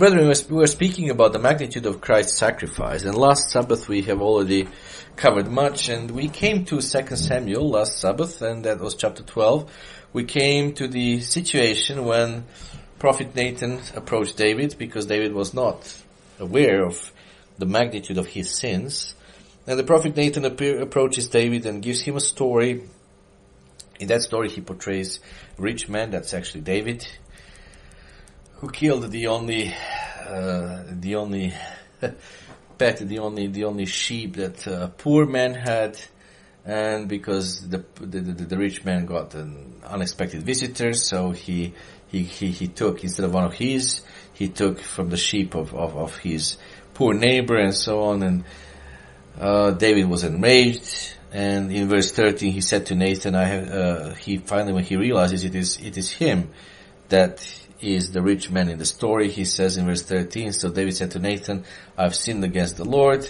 Brethren, we were speaking about the magnitude of Christ's sacrifice, and last Sabbath we have already covered much, and we came to 2 Samuel last Sabbath, and that was chapter 12. We came to the situation when Prophet Nathan approached David, because David was not aware of the magnitude of his sins, and the Prophet Nathan appear, approaches David and gives him a story. In that story he portrays a rich man, that's actually David, who killed the only, uh, the only pet, the only, the only sheep that a poor man had, and because the, the, the, the rich man got an unexpected visitor, so he, he, he, he took, instead of one of his, he took from the sheep of, of, of his poor neighbor and so on, and, uh, David was enraged, and in verse 13 he said to Nathan, I have, uh, he finally when he realizes it is, it is him that is the rich man in the story. He says in verse 13, so David said to Nathan, I've sinned against the Lord.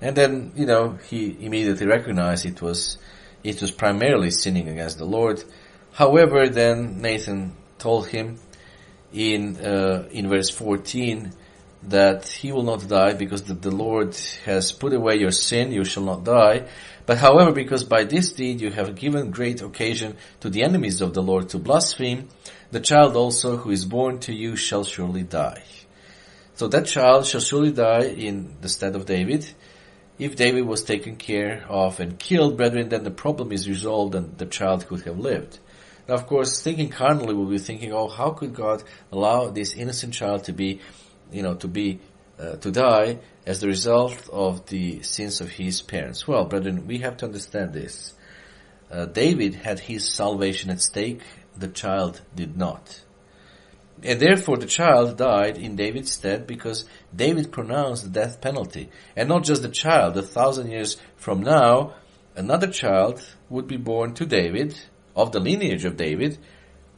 And then, you know, he immediately recognized it was, it was primarily sinning against the Lord. However, then Nathan told him in, uh, in verse 14 that he will not die because the, the Lord has put away your sin, you shall not die. But however, because by this deed you have given great occasion to the enemies of the Lord to blaspheme, the child also who is born to you shall surely die. So that child shall surely die in the stead of David. If David was taken care of and killed, brethren, then the problem is resolved and the child could have lived. Now, of course, thinking carnally, we'll be thinking, oh, how could God allow this innocent child to be, you know, to be, uh, to die as the result of the sins of his parents? Well, brethren, we have to understand this. Uh, David had his salvation at stake the child did not. And therefore the child died in David's stead because David pronounced the death penalty. And not just the child, a thousand years from now, another child would be born to David, of the lineage of David,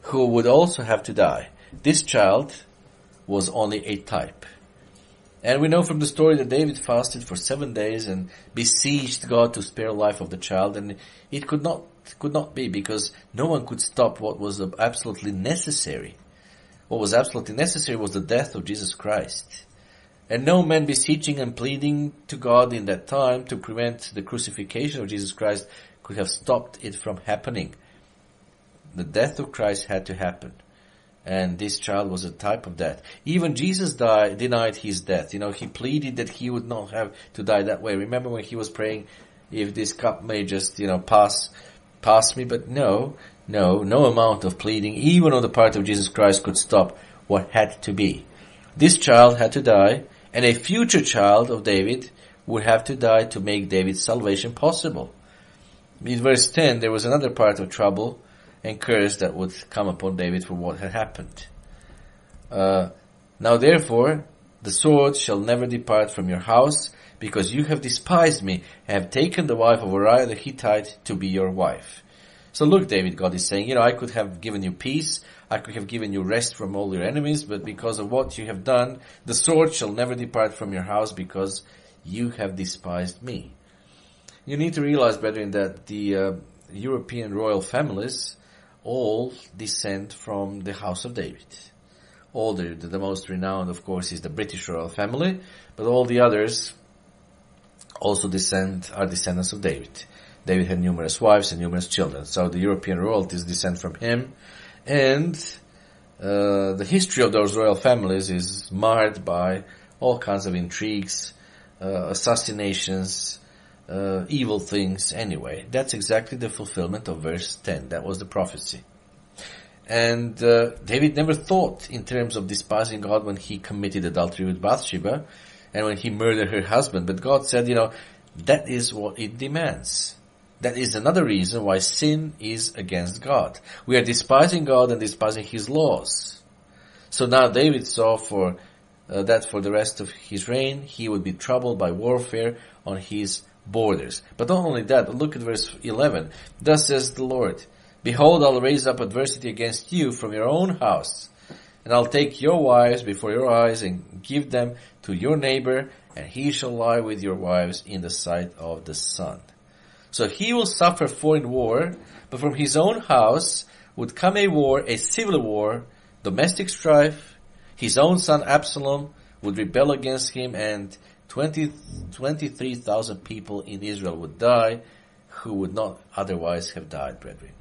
who would also have to die. This child was only a type. And we know from the story that David fasted for seven days and besieged God to spare life of the child, and it could not could not be because no one could stop what was absolutely necessary. What was absolutely necessary was the death of Jesus Christ. And no man beseeching and pleading to God in that time to prevent the crucifixion of Jesus Christ could have stopped it from happening. The death of Christ had to happen. And this child was a type of death. Even Jesus died, denied his death. You know, he pleaded that he would not have to die that way. Remember when he was praying, if this cup may just, you know, pass pass me, but no, no, no amount of pleading, even on the part of Jesus Christ could stop what had to be. This child had to die, and a future child of David would have to die to make David's salvation possible. In verse 10, there was another part of trouble and curse that would come upon David for what had happened. Uh, now therefore, the sword shall never depart from your house, because you have despised me, and have taken the wife of Uriah the Hittite to be your wife. So look, David, God is saying, you know, I could have given you peace, I could have given you rest from all your enemies, but because of what you have done, the sword shall never depart from your house because you have despised me. You need to realize, brethren, that the uh, European royal families all descend from the house of David. All the, the most renowned, of course, is the British royal family, but all the others also descend, are descendants of David. David had numerous wives and numerous children, so the European royalties descend from him, and uh, the history of those royal families is marred by all kinds of intrigues, uh, assassinations, uh, evil things. Anyway, that's exactly the fulfillment of verse 10. That was the prophecy. And uh, David never thought in terms of despising God when he committed adultery with Bathsheba and when he murdered her husband. But God said, you know, that is what it demands. That is another reason why sin is against God. We are despising God and despising His laws. So now David saw for uh, that for the rest of his reign, he would be troubled by warfare on his borders. But not only that, look at verse 11. Thus says the Lord, Behold, I'll raise up adversity against you from your own house and I'll take your wives before your eyes and give them to your neighbor, and he shall lie with your wives in the sight of the sun. So he will suffer foreign war, but from his own house would come a war, a civil war, domestic strife, His own son Absalom would rebel against him and 20, 23,000 people in Israel would die who would not otherwise have died, brethren.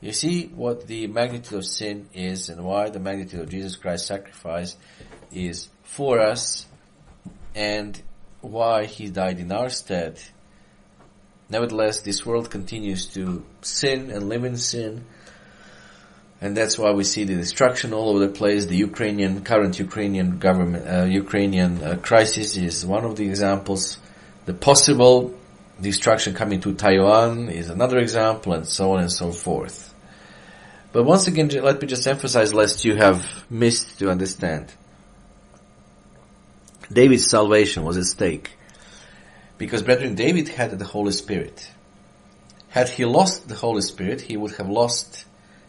You see what the magnitude of sin is and why the magnitude of Jesus Christ's sacrifice is for us and why he died in our stead. Nevertheless, this world continues to sin and live in sin. And that's why we see the destruction all over the place. The Ukrainian, current Ukrainian government, uh, Ukrainian uh, crisis is one of the examples. The possible destruction coming to Taiwan is another example and so on and so forth. But once again, let me just emphasize lest you have missed to understand. David's salvation was at stake. Because brethren, David had the Holy Spirit. Had he lost the Holy Spirit, he would have lost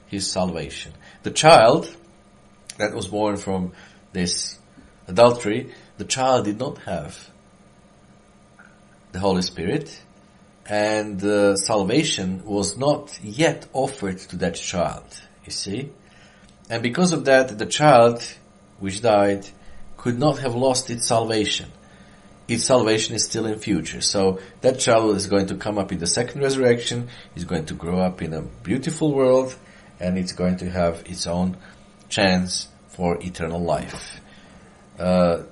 his salvation. The child that was born from this adultery, the child did not have the Holy Spirit, and uh, salvation was not yet offered to that child, you see. And because of that, the child which died could not have lost its salvation. Its salvation is still in future. So that child is going to come up in the second resurrection, is going to grow up in a beautiful world, and it's going to have its own chance for eternal life. Uh,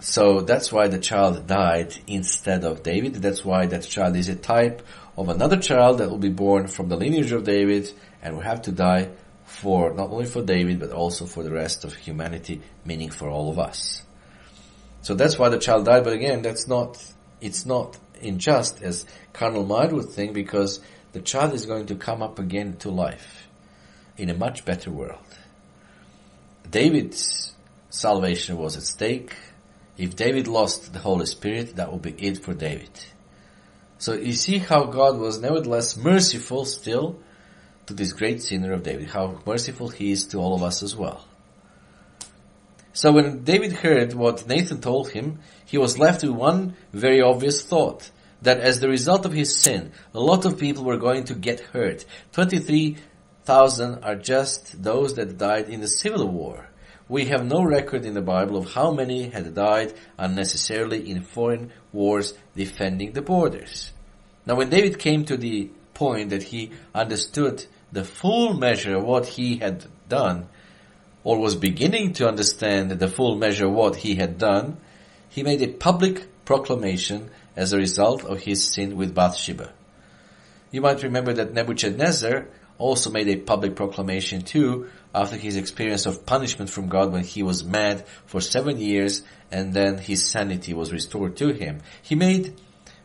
so that's why the child died instead of David. That's why that child is a type of another child that will be born from the lineage of David and will have to die for, not only for David, but also for the rest of humanity, meaning for all of us. So that's why the child died, but again, that's not, it's not unjust as carnal mind would think because the child is going to come up again to life in a much better world. David's salvation was at stake. If David lost the Holy Spirit, that would be it for David. So you see how God was nevertheless merciful still to this great sinner of David, how merciful he is to all of us as well. So when David heard what Nathan told him, he was left with one very obvious thought, that as the result of his sin, a lot of people were going to get hurt. 23,000 are just those that died in the civil war. We have no record in the Bible of how many had died unnecessarily in foreign wars defending the borders. Now when David came to the point that he understood the full measure of what he had done, or was beginning to understand the full measure of what he had done, he made a public proclamation as a result of his sin with Bathsheba. You might remember that Nebuchadnezzar also made a public proclamation too after his experience of punishment from God when he was mad for seven years and then his sanity was restored to him. He made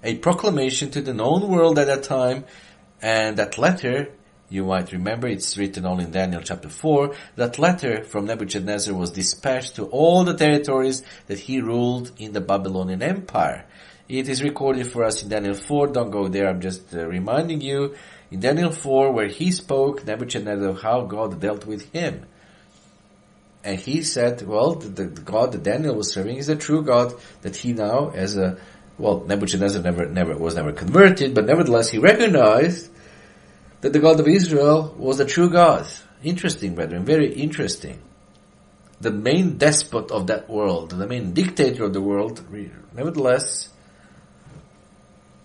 a proclamation to the known world at that time and that letter you might remember it's written all in Daniel chapter 4. That letter from Nebuchadnezzar was dispatched to all the territories that he ruled in the Babylonian Empire. It is recorded for us in Daniel 4. Don't go there. I'm just uh, reminding you. In Daniel 4, where he spoke, Nebuchadnezzar, how God dealt with him. And he said, well, the, the God that Daniel was serving is a true God that he now, as a, well, Nebuchadnezzar never, never, was never converted, but nevertheless he recognized that the God of Israel was the true God. Interesting, brethren, very interesting. The main despot of that world, the main dictator of the world, nevertheless,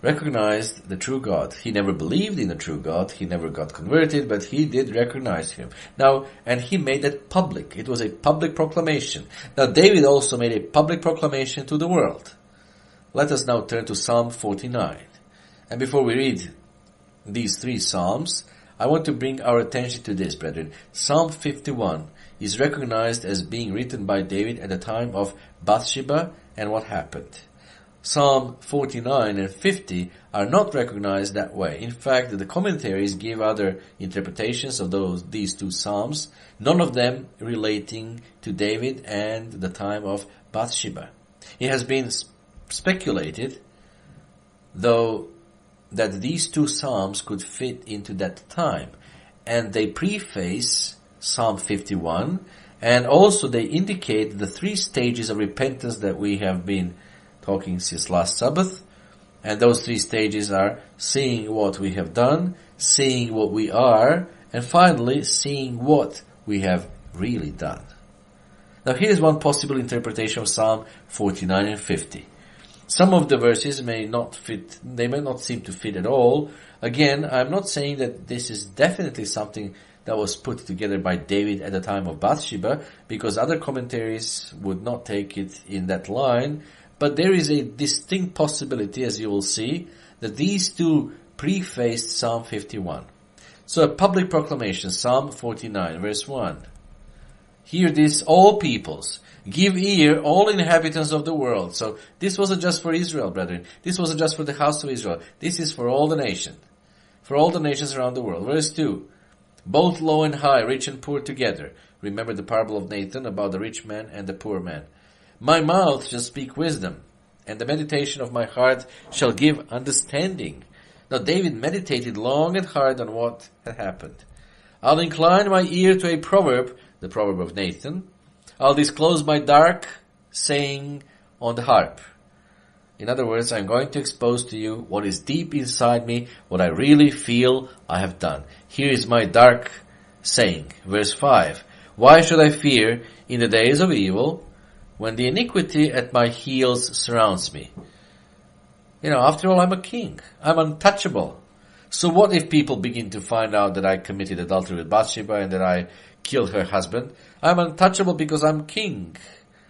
recognized the true God. He never believed in the true God. He never got converted, but he did recognize him. Now, and he made that public. It was a public proclamation. Now, David also made a public proclamation to the world. Let us now turn to Psalm 49. And before we read these three Psalms, I want to bring our attention to this, brethren. Psalm 51 is recognized as being written by David at the time of Bathsheba and what happened. Psalm 49 and 50 are not recognized that way. In fact, the commentaries give other interpretations of those, these two Psalms, none of them relating to David and the time of Bathsheba. It has been speculated, though that these two psalms could fit into that time. And they preface Psalm 51 and also they indicate the three stages of repentance that we have been talking since last Sabbath. And those three stages are seeing what we have done, seeing what we are, and finally seeing what we have really done. Now here's one possible interpretation of Psalm 49 and 50. Some of the verses may not fit, they may not seem to fit at all. Again, I'm not saying that this is definitely something that was put together by David at the time of Bathsheba, because other commentaries would not take it in that line. But there is a distinct possibility, as you will see, that these two prefaced Psalm 51. So a public proclamation, Psalm 49, verse 1. Hear this, all peoples. Give ear, all inhabitants of the world. So this wasn't just for Israel, brethren. This wasn't just for the house of Israel. This is for all the nation. For all the nations around the world. Verse 2. Both low and high, rich and poor together. Remember the parable of Nathan about the rich man and the poor man. My mouth shall speak wisdom, and the meditation of my heart shall give understanding. Now David meditated long and hard on what had happened. I'll incline my ear to a proverb, the proverb of Nathan. I'll disclose my dark saying on the harp. In other words, I'm going to expose to you what is deep inside me, what I really feel I have done. Here is my dark saying. Verse 5. Why should I fear in the days of evil when the iniquity at my heels surrounds me? You know, after all, I'm a king. I'm untouchable. So what if people begin to find out that I committed adultery with Bathsheba and that I killed her husband? I'm untouchable because I'm king.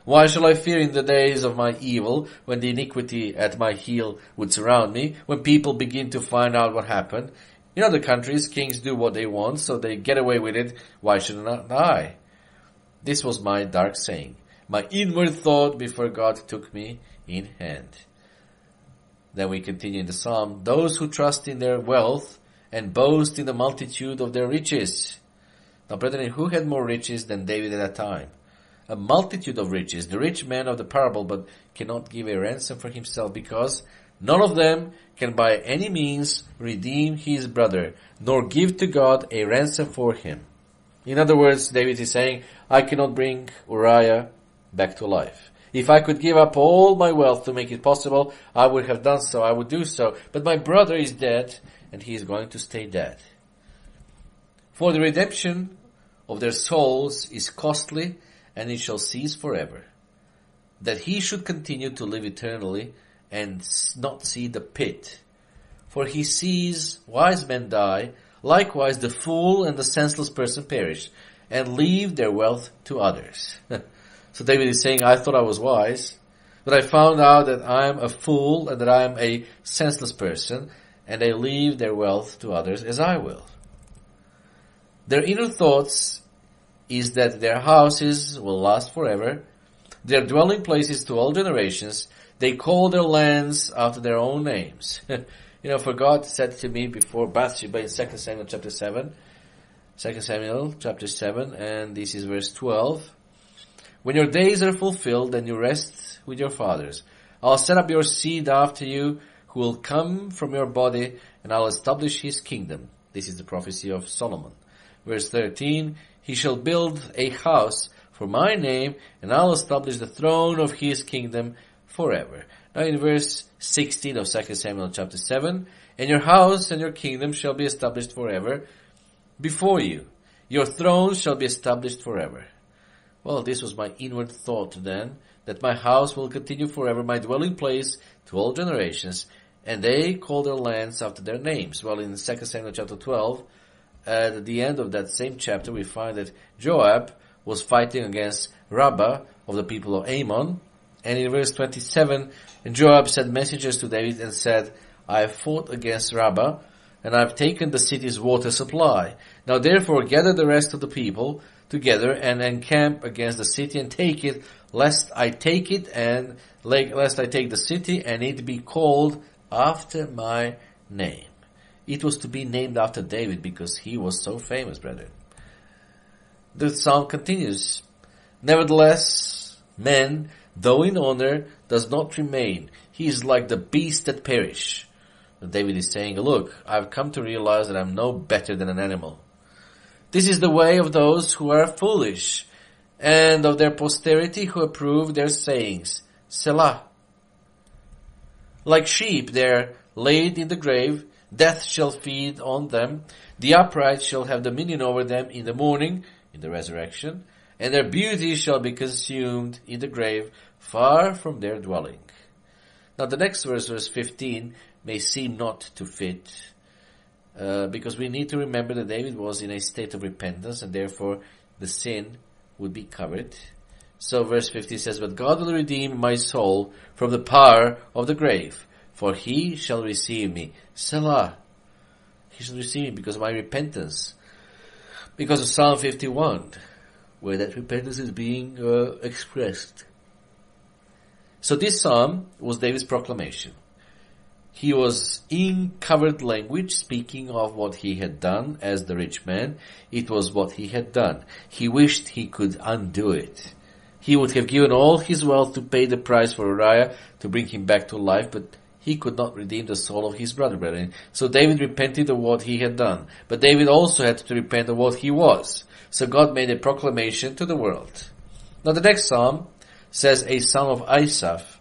Why shall I fear in the days of my evil, when the iniquity at my heel would surround me, when people begin to find out what happened? In other countries, kings do what they want, so they get away with it. Why should not I? This was my dark saying, my inward thought before God took me in hand. Then we continue in the psalm, those who trust in their wealth and boast in the multitude of their riches. Now, brethren, who had more riches than David at that time? A multitude of riches, the rich man of the parable, but cannot give a ransom for himself because none of them can by any means redeem his brother, nor give to God a ransom for him. In other words, David is saying, I cannot bring Uriah back to life. If I could give up all my wealth to make it possible, I would have done so, I would do so. But my brother is dead, and he is going to stay dead. For the redemption of their souls is costly, and it shall cease forever. That he should continue to live eternally, and not see the pit. For he sees wise men die, likewise the fool and the senseless person perish, and leave their wealth to others. So David is saying, I thought I was wise, but I found out that I am a fool and that I am a senseless person, and they leave their wealth to others as I will. Their inner thoughts is that their houses will last forever, their dwelling places to all generations, they call their lands after their own names. you know, for God said to me before Bathsheba in 2 Samuel chapter 7, 2 Samuel chapter 7, and this is verse 12, when your days are fulfilled and you rest with your fathers, I'll set up your seed after you who will come from your body and I'll establish his kingdom. This is the prophecy of Solomon. Verse 13, he shall build a house for my name and I'll establish the throne of his kingdom forever. Now in verse 16 of 2 Samuel chapter 7, and your house and your kingdom shall be established forever before you. Your throne shall be established forever. Well, this was my inward thought then, that my house will continue forever, my dwelling place to all generations, and they call their lands after their names. Well, in 2 Samuel chapter 12, at the end of that same chapter, we find that Joab was fighting against Rabbah of the people of Ammon, and in verse 27, Joab sent messengers to David and said, I have fought against Rabbah, and I have taken the city's water supply. Now therefore gather the rest of the people, together and encamp against the city and take it, lest I take it and lest I take the city and it be called after my name. It was to be named after David because he was so famous, brethren. The psalm continues. Nevertheless, man, though in honor, does not remain. He is like the beast that perish. David is saying, look, I've come to realize that I'm no better than an animal. This is the way of those who are foolish, and of their posterity who approve their sayings. Selah. Like sheep they are laid in the grave, death shall feed on them, the upright shall have dominion over them in the morning, in the resurrection, and their beauty shall be consumed in the grave, far from their dwelling. Now the next verse, verse 15, may seem not to fit, uh, because we need to remember that David was in a state of repentance, and therefore the sin would be covered. So verse 50 says, But God will redeem my soul from the power of the grave, for he shall receive me. Selah. He shall receive me because of my repentance. Because of Psalm 51, where that repentance is being uh, expressed. So this psalm was David's proclamation. He was in covered language speaking of what he had done as the rich man. It was what he had done. He wished he could undo it. He would have given all his wealth to pay the price for Uriah to bring him back to life, but he could not redeem the soul of his brother brethren. So David repented of what he had done. But David also had to repent of what he was. So God made a proclamation to the world. Now the next psalm says a psalm of Asaph.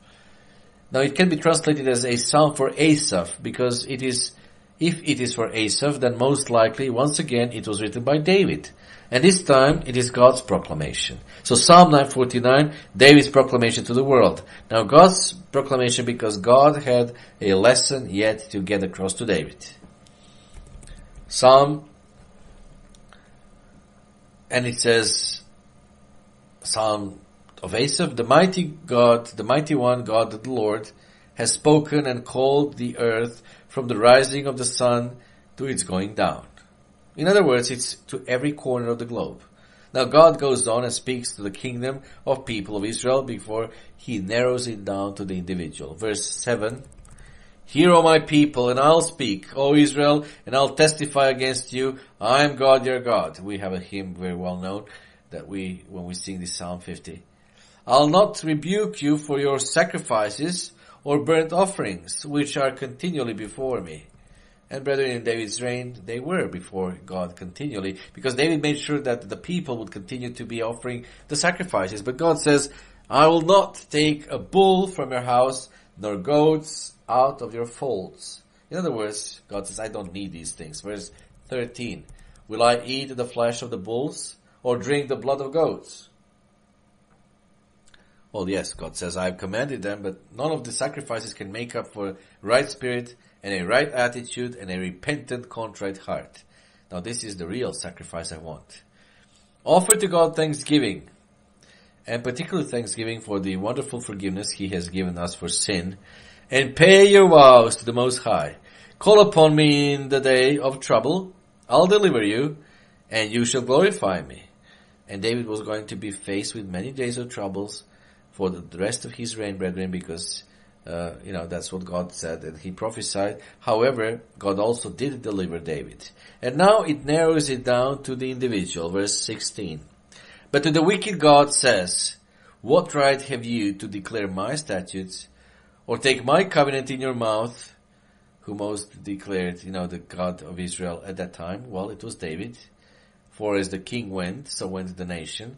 Now it can be translated as a psalm for Asaph because it is, if it is for Asaph, then most likely, once again, it was written by David. And this time, it is God's proclamation. So Psalm 949, David's proclamation to the world. Now God's proclamation because God had a lesson yet to get across to David. Psalm, and it says, Psalm of Asaph, the mighty God, the mighty one God, the Lord, has spoken and called the earth from the rising of the sun to its going down. In other words, it's to every corner of the globe. Now God goes on and speaks to the kingdom of people of Israel before he narrows it down to the individual. Verse 7. Hear, O my people, and I'll speak, O Israel, and I'll testify against you. I am God, your God. We have a hymn very well known that we, when we sing this Psalm 50. I'll not rebuke you for your sacrifices or burnt offerings, which are continually before me. And brethren, in David's reign, they were before God continually, because David made sure that the people would continue to be offering the sacrifices. But God says, I will not take a bull from your house, nor goats out of your folds. In other words, God says, I don't need these things. Verse 13, will I eat the flesh of the bulls, or drink the blood of goats? Well, yes, God says, I have commanded them, but none of the sacrifices can make up for right spirit and a right attitude and a repentant, contrite heart. Now this is the real sacrifice I want. Offer to God thanksgiving, and particular thanksgiving for the wonderful forgiveness He has given us for sin, and pay your vows to the Most High. Call upon me in the day of trouble, I'll deliver you, and you shall glorify me. And David was going to be faced with many days of troubles, for the rest of his reign, brethren, because uh, you know that's what God said and He prophesied. However, God also did deliver David, and now it narrows it down to the individual. Verse sixteen. But to the wicked God says, "What right have you to declare my statutes, or take my covenant in your mouth?" Who most declared, you know, the God of Israel at that time? Well, it was David. For as the king went, so went the nation.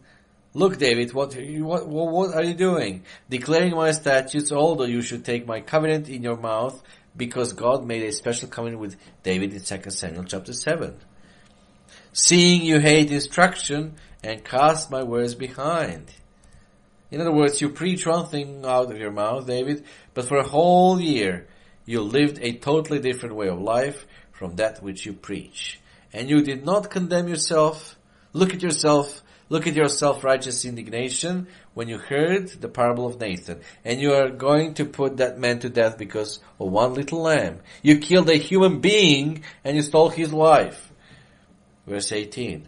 Look, David, what, what, what are you doing? Declaring my statutes, although you should take my covenant in your mouth, because God made a special covenant with David in 2 Samuel chapter 7. Seeing you hate instruction and cast my words behind. In other words, you preach one thing out of your mouth, David, but for a whole year you lived a totally different way of life from that which you preach. And you did not condemn yourself. Look at yourself Look at your self-righteous indignation when you heard the parable of Nathan, and you are going to put that man to death because of one little lamb. You killed a human being and you stole his life. Verse 18.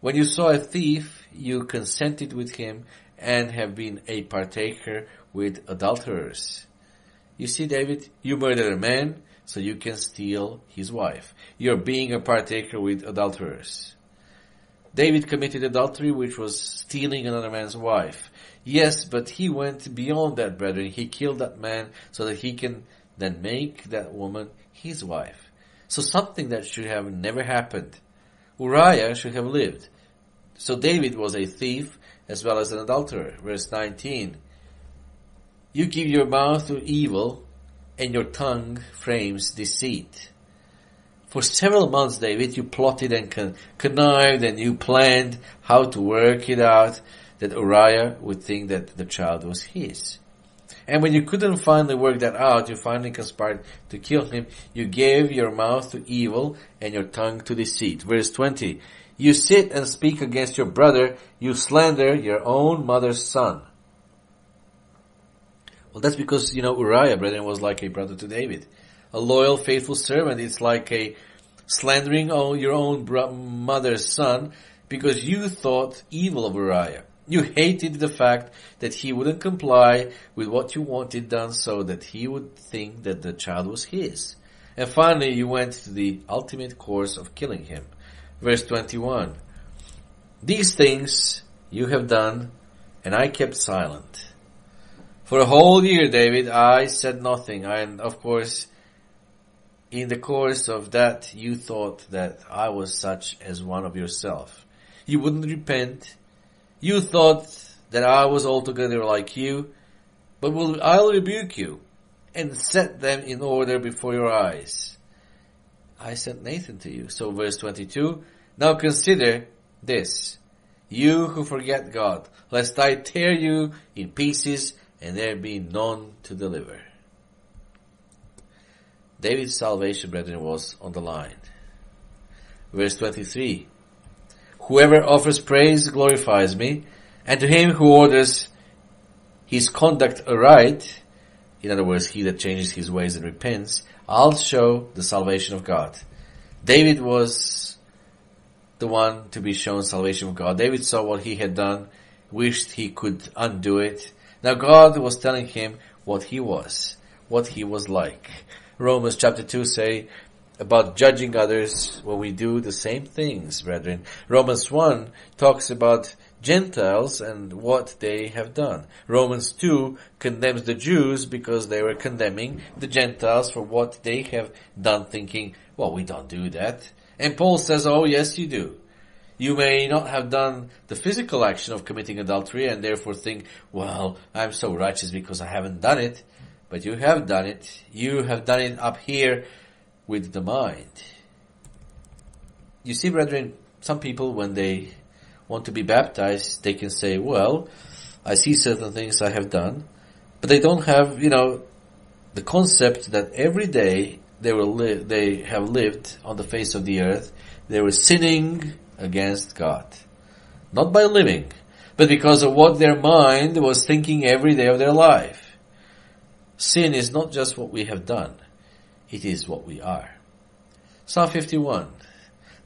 When you saw a thief, you consented with him and have been a partaker with adulterers. You see, David, you murdered a man so you can steal his wife. You're being a partaker with adulterers. David committed adultery, which was stealing another man's wife. Yes, but he went beyond that, brethren. He killed that man so that he can then make that woman his wife. So something that should have never happened. Uriah should have lived. So David was a thief as well as an adulterer. Verse 19. You give your mouth to evil and your tongue frames deceit. For several months, David, you plotted and con- connived and you planned how to work it out that Uriah would think that the child was his. And when you couldn't finally work that out, you finally conspired to kill him. You gave your mouth to evil and your tongue to deceit. Verse 20. You sit and speak against your brother. You slander your own mother's son. Well, that's because, you know, Uriah, brethren, was like a brother to David. A loyal, faithful servant. It's like a slandering your own mother's son because you thought evil of Uriah. You hated the fact that he wouldn't comply with what you wanted done so that he would think that the child was his. And finally you went to the ultimate course of killing him. Verse 21. These things you have done and I kept silent. For a whole year, David, I said nothing. And of course, in the course of that, you thought that I was such as one of yourself. You wouldn't repent. You thought that I was altogether like you, but will, I'll rebuke you and set them in order before your eyes. I sent Nathan to you. So verse 22, now consider this, you who forget God, lest I tear you in pieces and there be none to deliver. David's salvation, brethren, was on the line. Verse 23, Whoever offers praise glorifies me, and to him who orders his conduct aright, in other words, he that changes his ways and repents, I'll show the salvation of God. David was the one to be shown salvation of God. David saw what he had done, wished he could undo it. Now God was telling him what he was, what he was like. Romans chapter 2 say, about judging others when we do the same things, brethren. Romans 1 talks about Gentiles and what they have done. Romans 2 condemns the Jews because they were condemning the Gentiles for what they have done thinking, well, we don't do that. And Paul says, oh yes you do. You may not have done the physical action of committing adultery and therefore think, well, I'm so righteous because I haven't done it. But you have done it. You have done it up here with the mind. You see, brethren, some people, when they want to be baptized, they can say, well, I see certain things I have done, but they don't have, you know, the concept that every day they will live, they have lived on the face of the earth, they were sinning against God. Not by living, but because of what their mind was thinking every day of their life. Sin is not just what we have done. It is what we are. Psalm 51.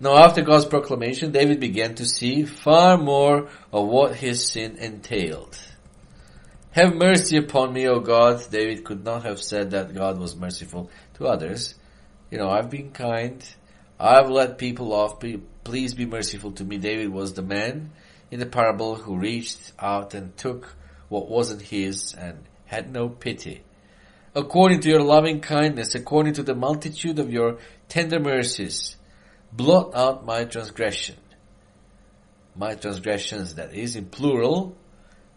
Now after God's proclamation, David began to see far more of what his sin entailed. Have mercy upon me, O God. David could not have said that God was merciful to others. You know, I've been kind. I've let people off. Please be merciful to me. David was the man in the parable who reached out and took what wasn't his and had no pity according to your loving kindness, according to the multitude of your tender mercies, blot out my transgression. My transgressions, that is in plural,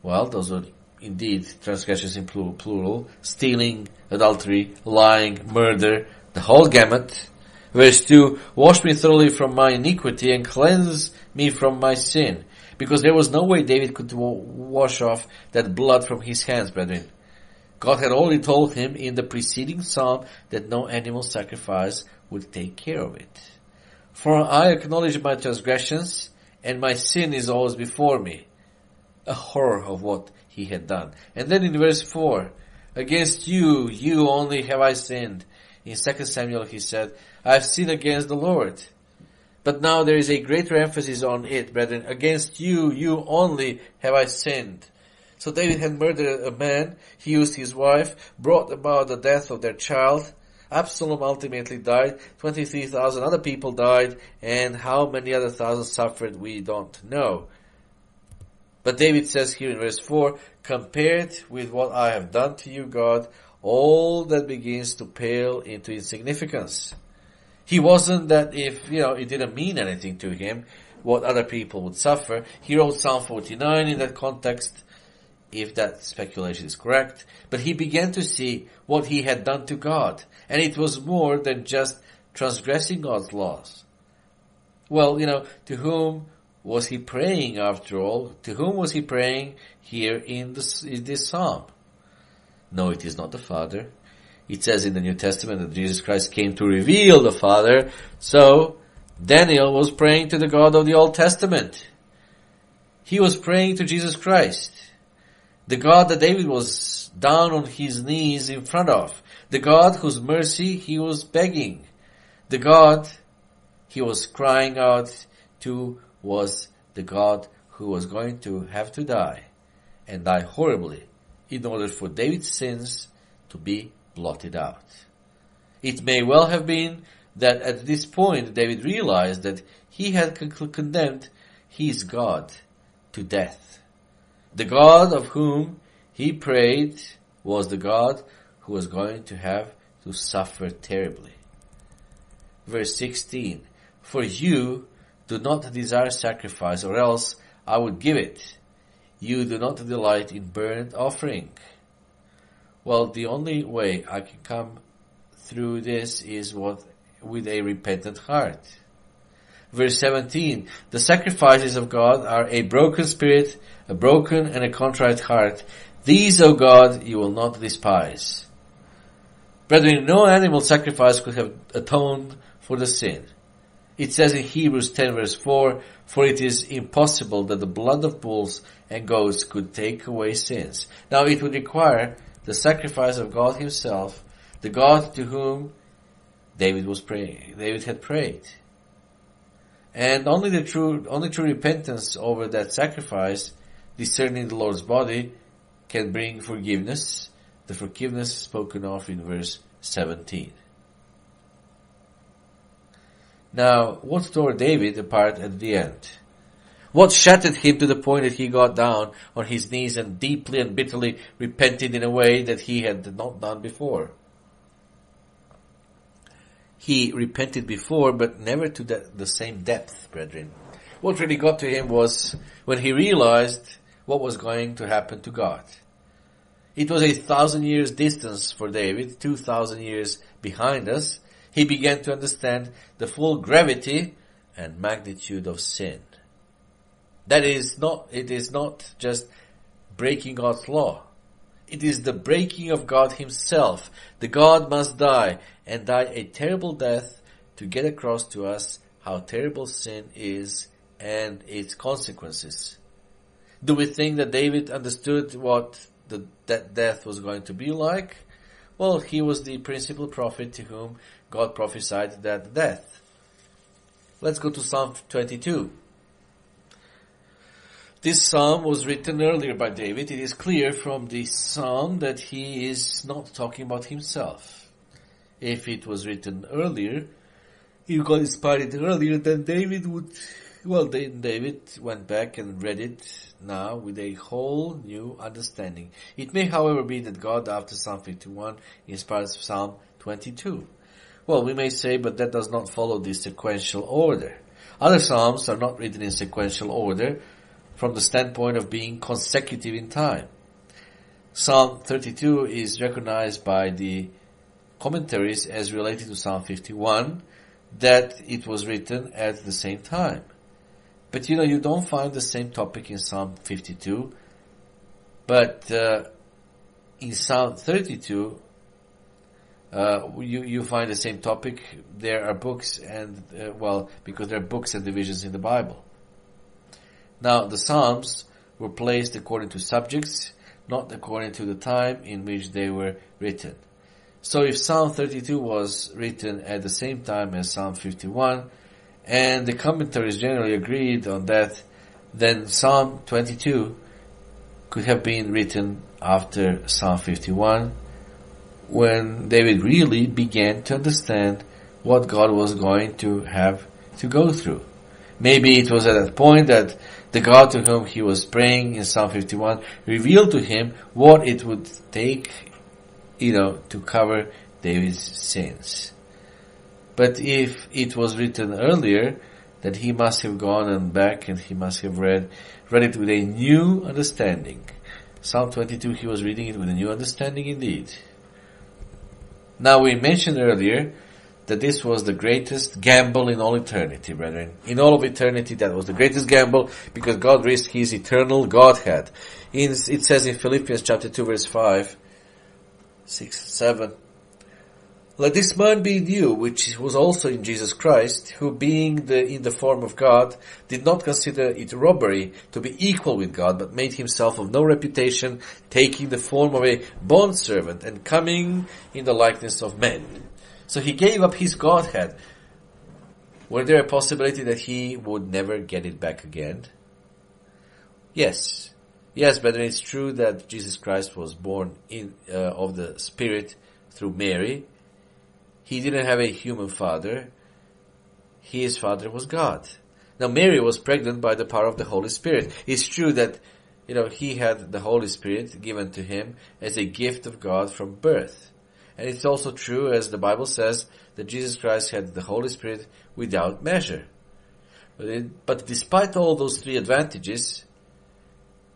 well, those are indeed transgressions in plural, stealing, adultery, lying, murder, the whole gamut. Verse 2, wash me thoroughly from my iniquity and cleanse me from my sin. Because there was no way David could wash off that blood from his hands, brethren. God had already told him in the preceding psalm that no animal sacrifice would take care of it. For I acknowledge my transgressions, and my sin is always before me. A horror of what he had done. And then in verse 4, Against you, you only have I sinned. In 2 Samuel he said, I have sinned against the Lord. But now there is a greater emphasis on it, brethren. Against you, you only have I sinned. So David had murdered a man, he used his wife, brought about the death of their child. Absalom ultimately died, 23,000 other people died, and how many other thousands suffered we don't know. But David says here in verse 4, compared with what I have done to you, God, all that begins to pale into insignificance. He wasn't that if, you know, it didn't mean anything to him, what other people would suffer. He wrote Psalm 49 in that context, if that speculation is correct, but he began to see what he had done to God, and it was more than just transgressing God's laws. Well, you know, to whom was he praying after all? To whom was he praying here in this, in this psalm? No, it is not the Father. It says in the New Testament that Jesus Christ came to reveal the Father. So, Daniel was praying to the God of the Old Testament. He was praying to Jesus Christ. The God that David was down on his knees in front of. The God whose mercy he was begging. The God he was crying out to was the God who was going to have to die and die horribly in order for David's sins to be blotted out. It may well have been that at this point David realized that he had condemned his God to death. The God of whom he prayed was the God who was going to have to suffer terribly. Verse 16, For you do not desire sacrifice or else I would give it. You do not delight in burnt offering. Well, the only way I can come through this is what, with a repentant heart. Verse 17, the sacrifices of God are a broken spirit, a broken and a contrite heart. These, O God, you will not despise. Brethren, no animal sacrifice could have atoned for the sin. It says in Hebrews 10 verse 4, for it is impossible that the blood of bulls and goats could take away sins. Now it would require the sacrifice of God himself, the God to whom David was praying, David had prayed. And only the true, only true repentance over that sacrifice, discerning the Lord's body, can bring forgiveness, the forgiveness spoken of in verse 17. Now, what tore David apart at the end? What shattered him to the point that he got down on his knees and deeply and bitterly repented in a way that he had not done before? He repented before, but never to the, the same depth, brethren. What really got to him was when he realized what was going to happen to God. It was a thousand years distance for David, two thousand years behind us. He began to understand the full gravity and magnitude of sin. That is not, it is not just breaking God's law. It is the breaking of God himself. The God must die and die a terrible death to get across to us how terrible sin is and its consequences. Do we think that David understood what the, that death was going to be like? Well, he was the principal prophet to whom God prophesied that death. Let's go to Psalm 22. This psalm was written earlier by David. It is clear from the psalm that he is not talking about himself. If it was written earlier, if God inspired it earlier, then David would, well, then David went back and read it now with a whole new understanding. It may, however, be that God, after Psalm 51, inspires Psalm 22. Well, we may say, but that does not follow the sequential order. Other psalms are not written in sequential order, from the standpoint of being consecutive in time. Psalm 32 is recognized by the commentaries as related to Psalm 51 that it was written at the same time. But you know, you don't find the same topic in Psalm 52, but uh, in Psalm 32, uh, you you find the same topic. There are books and uh, well, because there are books and divisions in the Bible. Now, the Psalms were placed according to subjects, not according to the time in which they were written. So if Psalm 32 was written at the same time as Psalm 51, and the commentaries generally agreed on that, then Psalm 22 could have been written after Psalm 51, when David really began to understand what God was going to have to go through. Maybe it was at that point that the God to whom he was praying in Psalm 51 revealed to him what it would take, you know, to cover David's sins. But if it was written earlier, that he must have gone and back and he must have read, read it with a new understanding. Psalm 22, he was reading it with a new understanding indeed. Now we mentioned earlier that this was the greatest gamble in all eternity, brethren. In all of eternity, that was the greatest gamble because God risked his eternal Godhead. In, it says in Philippians chapter 2 verse 5, 6, 7, let this mind be in you, which was also in Jesus Christ, who being the, in the form of God, did not consider it robbery to be equal with God, but made himself of no reputation, taking the form of a bondservant and coming in the likeness of men. So he gave up his Godhead. Were there a possibility that he would never get it back again? Yes. Yes, but it's true that Jesus Christ was born in, uh, of the Spirit through Mary, he didn't have a human father. His father was God. Now Mary was pregnant by the power of the Holy Spirit. It's true that, you know, he had the Holy Spirit given to him as a gift of God from birth. And it's also true, as the Bible says, that Jesus Christ had the Holy Spirit without measure. But, it, but despite all those three advantages,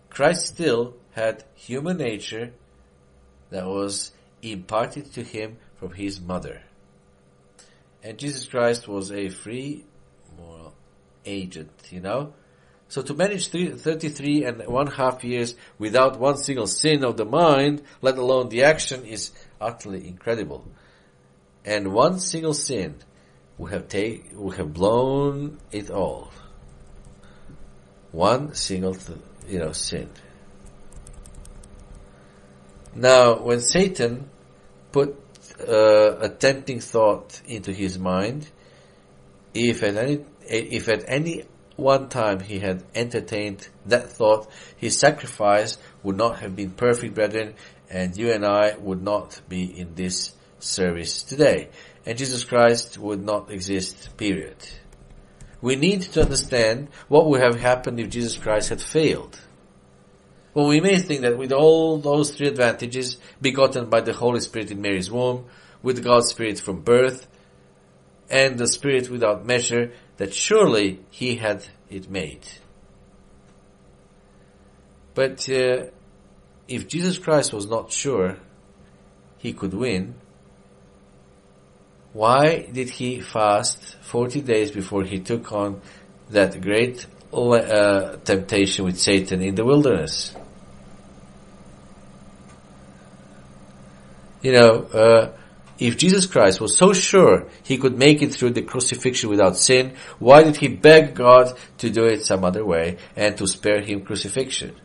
Christ still had human nature that was imparted to him from his mother. And Jesus Christ was a free moral agent, you know? So to manage 33 and one half years without one single sin of the mind, let alone the action, is utterly incredible. And one single sin would have take, would have blown it all. One single, you know, sin. Now, when Satan put uh, a tempting thought into his mind, if at any if at any one time he had entertained that thought, his sacrifice would not have been perfect, brethren, and you and I would not be in this service today. And Jesus Christ would not exist, period. We need to understand what would have happened if Jesus Christ had failed. Well, we may think that with all those three advantages begotten by the Holy Spirit in Mary's womb, with God's Spirit from birth, and the Spirit without measure, that surely He had it made. But uh, if Jesus Christ was not sure He could win, why did He fast 40 days before He took on that great uh, temptation with Satan in the wilderness? You know, uh, if Jesus Christ was so sure he could make it through the crucifixion without sin, why did he beg God to do it some other way and to spare him crucifixion?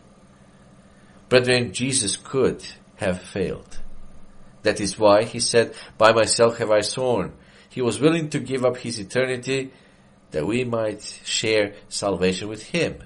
Brethren, Jesus could have failed. That is why he said, by myself have I sworn. He was willing to give up his eternity that we might share salvation with him.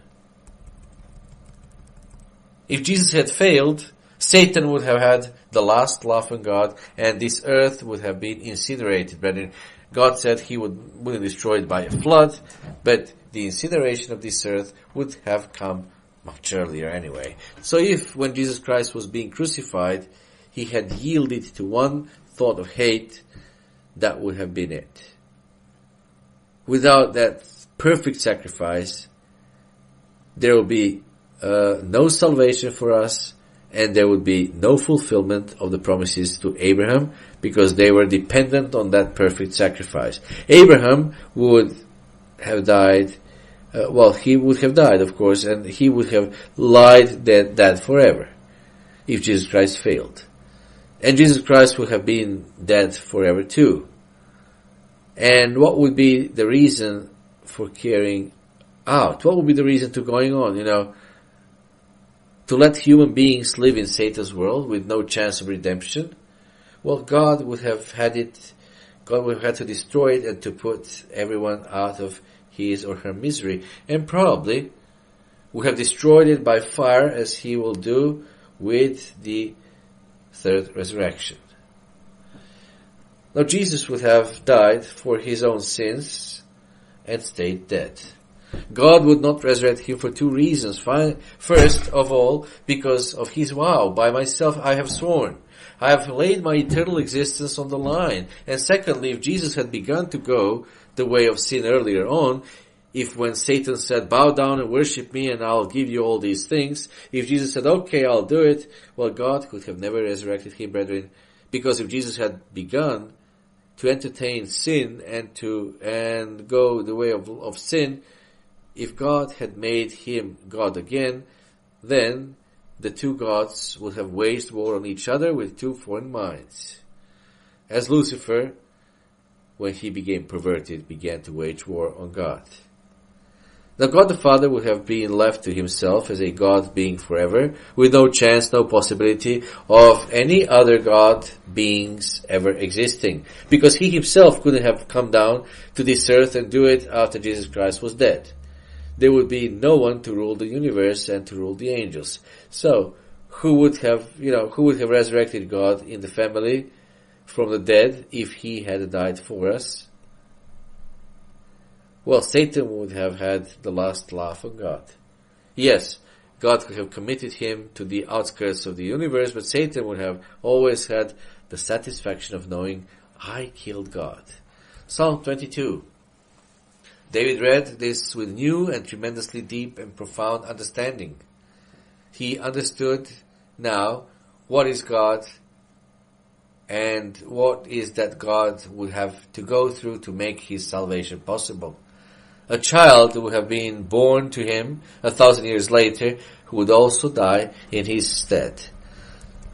If Jesus had failed, Satan would have had the last laugh on God, and this earth would have been incinerated. Brethren, God said He would, would destroy it by a flood, but the incineration of this earth would have come much earlier anyway. So if, when Jesus Christ was being crucified, He had yielded to one thought of hate, that would have been it. Without that perfect sacrifice, there will be uh, no salvation for us, and there would be no fulfillment of the promises to Abraham because they were dependent on that perfect sacrifice. Abraham would have died, uh, well, he would have died, of course, and he would have lied that, that forever if Jesus Christ failed. And Jesus Christ would have been dead forever too. And what would be the reason for carrying out? What would be the reason to going on? You know, to let human beings live in Satan's world with no chance of redemption, well, God would have had it, God will have to destroy it and to put everyone out of his or her misery. And probably would have destroyed it by fire as he will do with the third resurrection. Now Jesus would have died for his own sins and stayed dead. God would not resurrect him for two reasons. First of all, because of his vow, by myself I have sworn. I have laid my eternal existence on the line. And secondly, if Jesus had begun to go the way of sin earlier on, if when Satan said, bow down and worship me and I'll give you all these things, if Jesus said, okay, I'll do it, well, God could have never resurrected him, brethren, because if Jesus had begun to entertain sin and to and go the way of, of sin, if God had made him God again, then the two gods would have waged war on each other with two foreign minds. As Lucifer, when he became perverted, began to wage war on God. Now God the Father would have been left to himself as a God being forever, with no chance, no possibility of any other God beings ever existing. Because he himself couldn't have come down to this earth and do it after Jesus Christ was dead. There would be no one to rule the universe and to rule the angels. So, who would have, you know, who would have resurrected God in the family from the dead if he had died for us? Well, Satan would have had the last laugh on God. Yes, God could have committed him to the outskirts of the universe, but Satan would have always had the satisfaction of knowing, I killed God. Psalm 22. David read this with new and tremendously deep and profound understanding. He understood now what is God and what is that God would have to go through to make his salvation possible a child who would have been born to him a thousand years later, who would also die in his stead.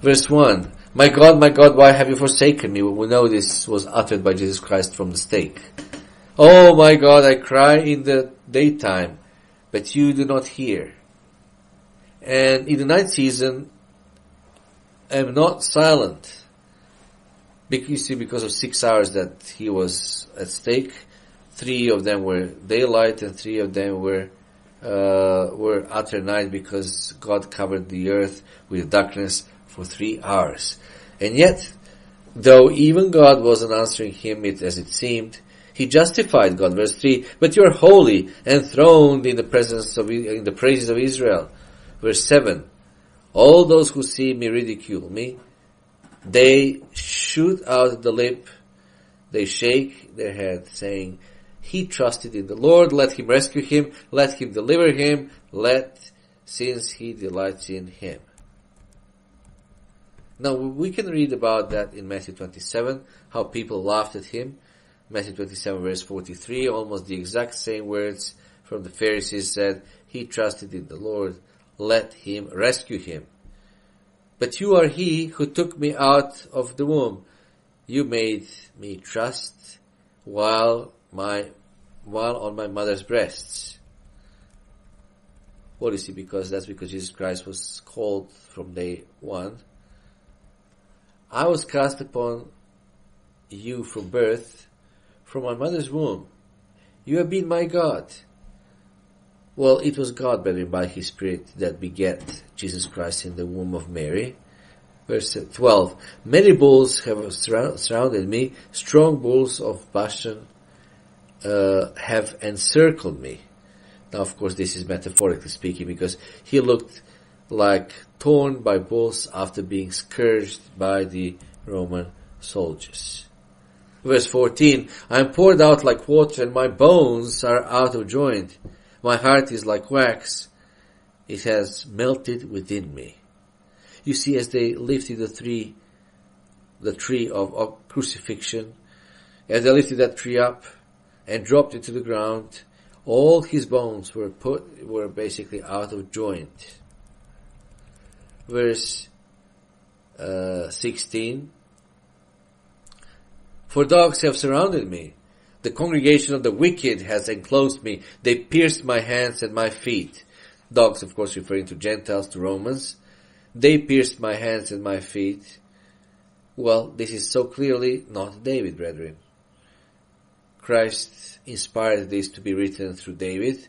Verse 1. My God, my God, why have you forsaken me? We know this was uttered by Jesus Christ from the stake. Oh my God, I cry in the daytime, but you do not hear. And in the night season, I am not silent. Because, you see, because of six hours that he was at stake, three of them were daylight and three of them were uh, were utter night because God covered the earth with darkness for three hours. And yet, though even God wasn't answering him it as it seemed, he justified God. Verse three, but you are holy, enthroned in the presence of in the praises of Israel. Verse seven, all those who see me ridicule me. They shoot out the lip, they shake their head, saying, he trusted in the Lord. Let him rescue him. Let him deliver him. Let, since he delights in him. Now we can read about that in Matthew 27, how people laughed at him. Matthew 27 verse 43, almost the exact same words from the Pharisees said, he trusted in the Lord, let him rescue him. But you are he who took me out of the womb. You made me trust while my while on my mother's breasts. What is it? Because that's because Jesus Christ was called from day one. I was cast upon you from birth, from my mother's womb. You have been my God. Well, it was God, by His Spirit that begat Jesus Christ in the womb of Mary. Verse 12. Many bulls have surrounded me, strong bulls of Bashan uh, have encircled me. Now, of course, this is metaphorically speaking because he looked like torn by bulls after being scourged by the Roman soldiers. Verse 14, I am poured out like water and my bones are out of joint. My heart is like wax. It has melted within me. You see, as they lifted the tree, the tree of, of crucifixion, as they lifted that tree up, and dropped it to the ground. All his bones were put, were basically out of joint. Verse uh, 16. For dogs have surrounded me. The congregation of the wicked has enclosed me. They pierced my hands and my feet. Dogs, of course, referring to Gentiles, to Romans. They pierced my hands and my feet. Well, this is so clearly not David, brethren. Christ inspired this to be written through David.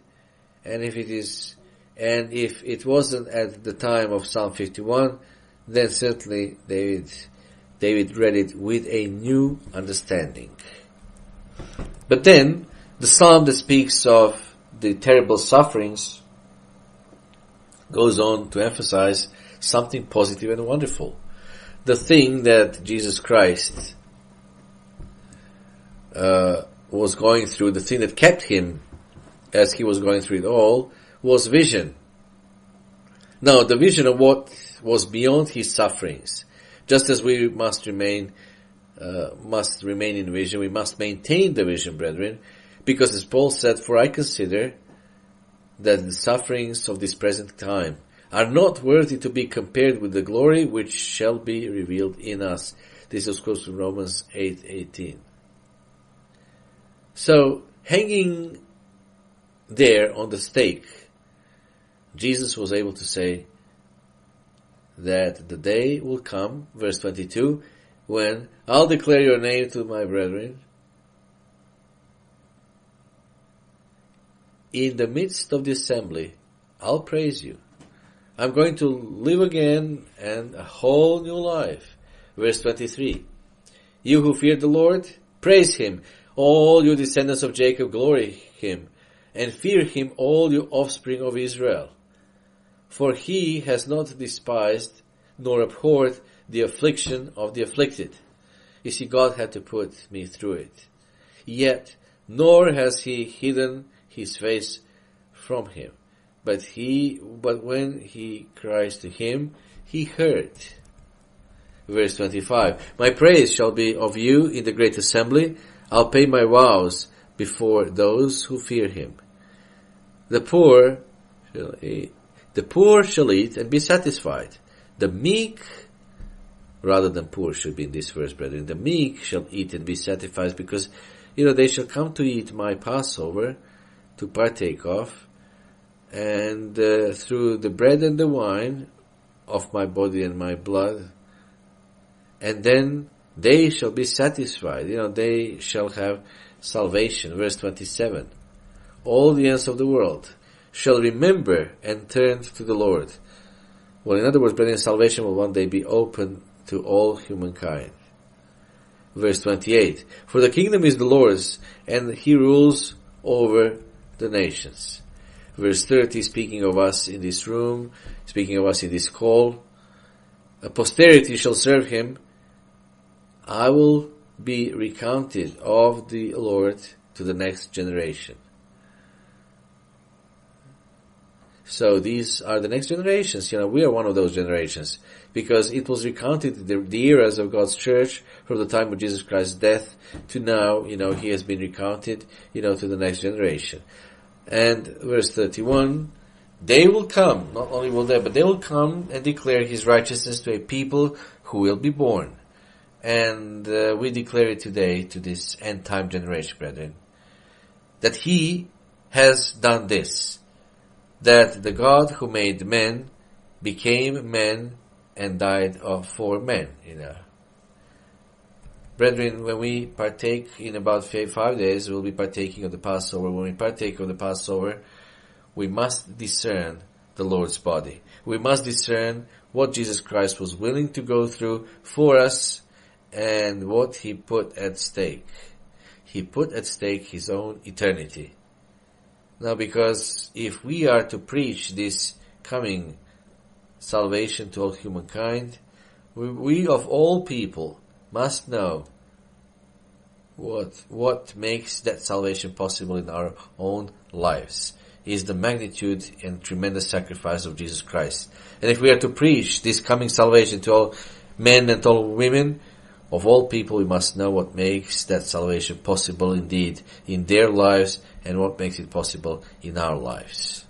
And if it is, and if it wasn't at the time of Psalm 51, then certainly David, David read it with a new understanding. But then, the psalm that speaks of the terrible sufferings goes on to emphasize something positive and wonderful. The thing that Jesus Christ uh, was going through, the thing that kept him as he was going through it all was vision. Now, the vision of what was beyond his sufferings, just as we must remain uh, must remain in vision. We must maintain the vision, brethren, because as Paul said, for I consider that the sufferings of this present time are not worthy to be compared with the glory which shall be revealed in us. This is close to Romans 8:18. so, hanging there on the stake, Jesus was able to say that the day will come, verse 22, when I'll declare your name to my brethren. In the midst of the assembly, I'll praise you. I'm going to live again and a whole new life. Verse 23. You who fear the Lord, praise Him. All you descendants of Jacob, glory Him. And fear Him, all you offspring of Israel. For He has not despised nor abhorred the affliction of the afflicted. You see, God had to put me through it. Yet, nor has He hidden His face from Him but he, but when he cries to him, he heard. Verse 25, My praise shall be of you in the great assembly. I'll pay my vows before those who fear him. The poor shall eat, the poor shall eat and be satisfied. The meek, rather than poor should be in this verse, brethren, the meek shall eat and be satisfied because, you know, they shall come to eat my Passover to partake of and uh, through the bread and the wine of my body and my blood, and then they shall be satisfied. You know, they shall have salvation. Verse 27. All the ends of the world shall remember and turn to the Lord. Well, in other words, brethren, salvation will one day be open to all humankind. Verse 28. For the kingdom is the Lord's, and he rules over the nations verse 30, speaking of us in this room, speaking of us in this call. A posterity shall serve him. I will be recounted of the Lord to the next generation. So these are the next generations. You know, we are one of those generations because it was recounted the, the eras of God's church from the time of Jesus Christ's death to now. You know, he has been recounted. You know, to the next generation. And verse 31, they will come, not only will they, but they will come and declare his righteousness to a people who will be born. And uh, we declare it today to this end time generation, brethren, that he has done this, that the God who made men became men and died of for men, you know. Brethren, when we partake in about five days, we'll be partaking of the Passover. When we partake of the Passover, we must discern the Lord's body. We must discern what Jesus Christ was willing to go through for us and what he put at stake. He put at stake his own eternity. Now because if we are to preach this coming salvation to all humankind, we, we of all people must know what what makes that salvation possible in our own lives is the magnitude and tremendous sacrifice of Jesus Christ. And if we are to preach this coming salvation to all men and all women, of all people, we must know what makes that salvation possible indeed in their lives and what makes it possible in our lives.